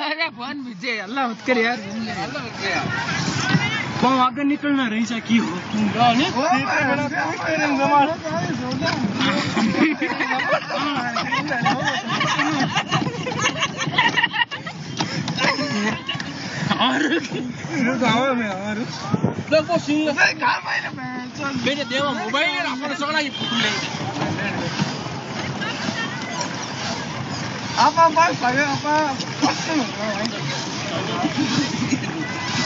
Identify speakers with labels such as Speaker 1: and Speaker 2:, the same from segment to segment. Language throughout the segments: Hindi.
Speaker 1: अरे फ़ोन भिजे अल्लाह मत यार
Speaker 2: वो आगे निकलना रही सा की हो
Speaker 1: देखो सिंह मेरे देवा मोबाइल है अपन सगळा ही
Speaker 3: apa saya apa
Speaker 2: अन्ना करें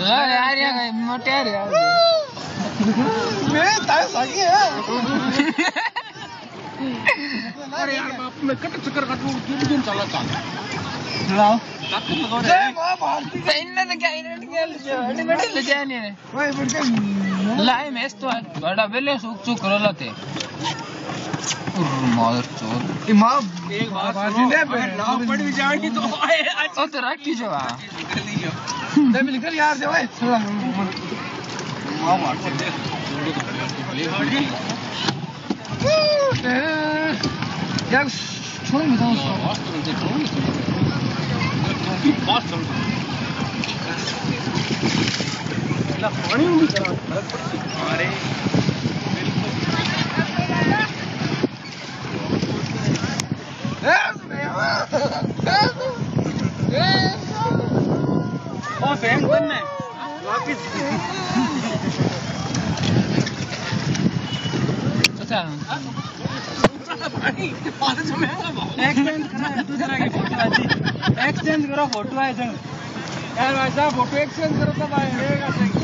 Speaker 1: यार यार यार मोटे यार
Speaker 3: मैं ताय सही है।
Speaker 1: अरे यार बाप में कट चक्कर कट गिर गिर चला था
Speaker 2: चलाओ
Speaker 3: जय माँ भारती
Speaker 1: इन्ना तो क्या इन्ना क्या ले जाने
Speaker 3: भाई बिल्कुल
Speaker 1: लाई में तो बड़ा बेले सुख सुख करला थे मादर चोर
Speaker 3: माँ
Speaker 1: एक बात
Speaker 3: भारती ने
Speaker 1: नाव पड़ भी जानी तो आए ओ तो रखी जो आ।
Speaker 3: जब निकल यार से भाई थोड़ा माँ भारती यार छोड़
Speaker 2: बनना है वापस।
Speaker 1: अच्छा।
Speaker 2: एक्सचेंज करा दूसरा की फ़ोटो आती एक्सचेंज करो फ़ोटो आए जन
Speaker 3: यार भाई साहब फ़ोटो एक्सचेंज करो तो भाई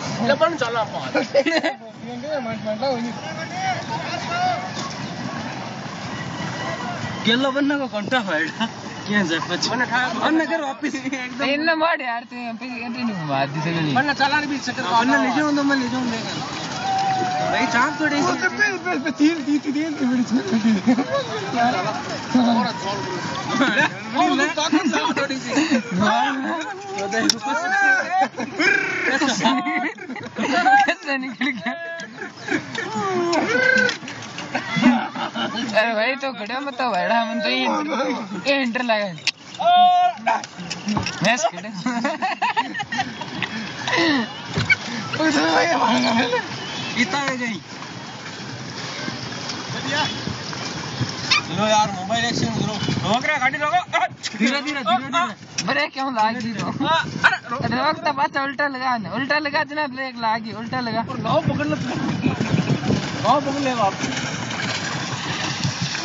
Speaker 3: में
Speaker 1: लबन चला पार
Speaker 2: केलो बनना को घंटा फाइडा क्या जाए पछि
Speaker 1: मैंने ठाया
Speaker 2: अन्ना कर वापस एकदम।
Speaker 4: इतना मार यार तू यहाँ पे एंट्री नहीं घुमा दी सगली
Speaker 1: मैंने चला भी सकता
Speaker 2: अन्ना ले जाऊँ तो मैं ले जाऊँ देगा भाई चाँद तो डे
Speaker 3: तीन तीन तीन तीन
Speaker 1: और ताकत चला थोड़ी सी
Speaker 4: कैसे निकल गया अरे भाई तो खड़ा मत बैठा मन तो ये ये एंटर लगा मैच खड़े
Speaker 2: इतना है गई लो यार मोबाइल एक्सचेंज करो रोक रहा गाड़ी रोको। धीरे धीरे धीरे धीरे।
Speaker 4: ब्रेक क्यों लाग दी तो अरे वक्त पाछा उल्टा लगा ना। उल्टा लगा देना ब्रेक लागी उल्टा लगा।
Speaker 2: गाँव पकड़ लो। गाँव पकड़ ले आप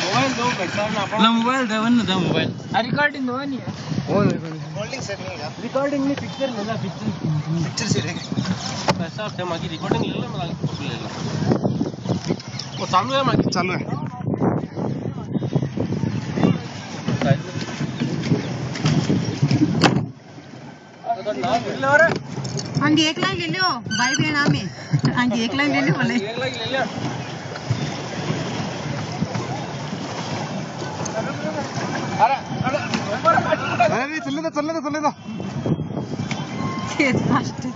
Speaker 2: मोबाइल दो पैसा ना अपना मोबाइल दे वन दे मोबाइल।
Speaker 4: रिकॉर्डिंग हो। नहीं है
Speaker 2: रिकॉर्डिंग नहीं पिक्चर ले ला पिक्चर
Speaker 3: पिक्चर से रहेगा
Speaker 2: पैसा से मागी रिकॉर्डिंग ले ला मैं फ़ोटो ले ला। वो चालू है मागी।
Speaker 3: चालू है।
Speaker 5: ಹಂಗೆ ಏಕ್ಲಾಗಿ ಎಲ್ಲೋ ಬಾಯಿ ಬೇಡ ಆಮೆ ಹಂಗೆ ಏಕ್ಲಾಗಿ ಎಲ್ಲೋ ಒಳ್ಳೆ
Speaker 3: ಅರೆ ಚಲ್ಲದ ಚಲ್ಲದ ಚಲ್ಲದ
Speaker 5: ಅಷ್ಟೇ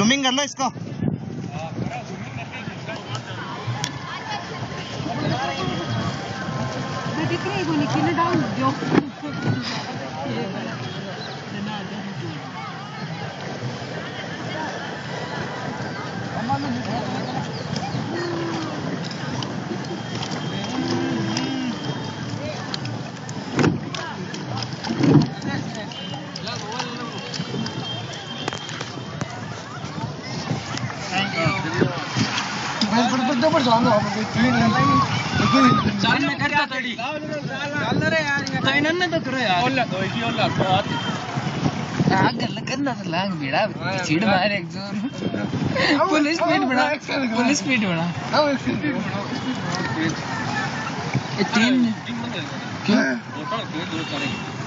Speaker 2: जूमिंग कर लो इसको
Speaker 5: मैं दिख रही को निकलने डाउन जो
Speaker 3: मैं पर जाऊँगा मैं ट्रेन नहीं
Speaker 1: करता तड़ी
Speaker 3: चल रे यार
Speaker 4: तो इन्होंने तो करो यार।
Speaker 1: ओला दो की ओला तो आती
Speaker 4: आग गल करना तो लांग बेड़ा चिड़ मार एक ज़ोर पुलिस स्पीड बढ़ा पुलिस स्पीड बढ़ा
Speaker 3: हम एक्सीडेंट
Speaker 4: ये तीन क्यों?
Speaker 1: दो दो करेंगे